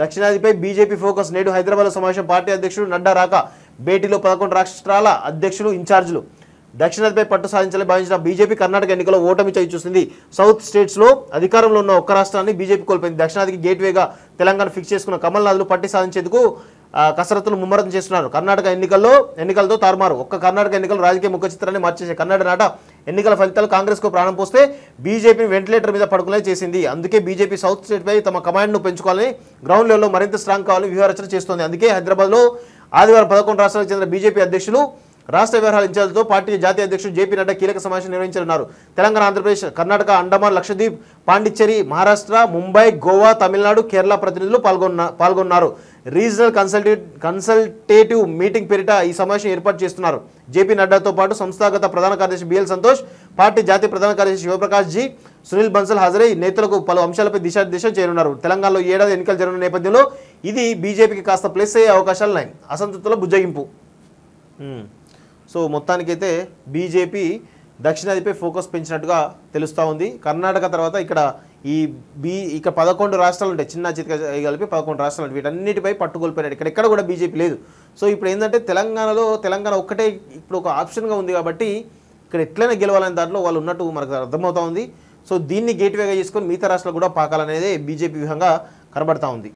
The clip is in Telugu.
దక్షిణాదిపై బీజేపీ ఫోకస్ నేడు హైదరాబాద్ సమావేశం పార్టీ అధ్యక్షుడు నడ్డా రాక భేటీలో పదకొండు రాష్ట్రాల అధ్యక్షులు ఇన్ఛార్జీలు. దక్షిణాదిపై పట్టు సాధించాలని భావించిన బీజేపీ కర్ణాటక ఎన్నికల్లో ఓటమి చేయి చూసింది. సౌత్ స్టేట్స్లో అధికారంలో ఉన్న ఒక్క రాష్ట్రాన్ని బీజేపీ కోల్పోయింది. దక్షిణాదికి గేట్వేగా తెలంగాణ ఫిక్స్ చేసుకున్న కమల్నాథ్లు పట్టి సాధించేందుకు కసరత్తులు ముమ్మరం చేస్తున్నారు. కర్ణాటక ఎన్నికల్లో ఎన్నికలతో తారుమారు. ఒక్క కర్ణాటక ఎన్నికలు రాజకీయ ముఖ చిత్రాన్ని మార్చేసే కర్ణాటక నాట ఎన్నికల ఫలితాలు కాంగ్రెస్కు ప్రాణం పోస్తే బీజేపీని వెంటిలేటర్ మీద పడుకునే చేసింది. అందుకే బీజేపీ సౌత్ స్టేట్పై తమ కమాండ్ను పెంచుకోవాలని గ్రౌండ్ లెవెల్లో మరింత స్ట్రాంగ్ కావాలని వ్యూహరచన చేస్తోంది. అందుకే హైదరాబాద్లో ఆదివారం పదకొండు రాష్ట్రాలకు చెందిన బీజేపీ అధ్యక్షులు రాష్ట్ర వ్యవహారాల ఇన్ఛార్జ్తో పార్టీ జాతీయ అధ్యక్షుడు జేపీ నడ్డా కీలక సమావేశం నిర్వహించనున్నారు. తెలంగాణ ఆంధ్రప్రదేశ్ కర్ణాటక అండమాన్ లక్షద్వీప్ పాండిచ్చేరి మహారాష్ట్ర ముంబై గోవా తమిళనాడు కేరళ ప్రతినిధులు పాల్గొన్న పాల్గొన్నారు. రీజనల్ కన్సల్టే కన్సల్టేటివ్ మీటింగ్ పేరిట ఈ సమావేశం ఏర్పాటు చేస్తున్నారు. జేపీ నడ్డాతో పాటు సంస్థాగత ప్రధాన కార్యదర్శి బిఎల్ సంతోష్ పార్టీ జాతీయ ప్రధాన కార్యదర్శి శివప్రకాష్ జీ సునీల్ బన్సల్ హాజరై నేతలకు పలు అంశాలపై దిశానిర్దేశం చేయనున్నారు. తెలంగాణలో ఏడాది ఎన్నికలు జరగనున్న నేపథ్యంలో ఇది బీజేపీకి కాస్త ప్లస్ అయ్యే అవకాశాలు ఉన్నాయి. అసంతృప్తుల బుజ్జగింపు. సో మొత్తానికైతే బీజేపీ దక్షిణాదిపై ఫోకస్ పెంచినట్టుగా తెలుస్తూ ఉంది. కర్ణాటక తర్వాత ఇక్కడ ఈ బీ ఇక్కడ పదకొండు రాష్ట్రాలు ఉంటాయి. చిన్న చితక కలిపి పదకొండు రాష్ట్రాలు వీటన్నిటిపై పట్టుకోల్పోయినాడు ఇక్కడ. ఎక్కడ కూడా బీజేపీ లేదు. సో ఇప్పుడు ఏంటంటే తెలంగాణలో తెలంగాణ ఒక్కటే ఇప్పుడు ఒక ఆప్షన్గా ఉంది కాబట్టి ఇక్కడ ఎట్లయినా గెలవాలనే దాంట్లో వాళ్ళు ఉన్నట్టు మనకు అర్థమవుతా ఉంది. సో దీన్ని గేట్వేగా చేసుకొని మిగతా రాష్ట్రాలు కూడా పాకాలనేదే బీజేపీ వ్యూహంగా కనబడతా ఉంది.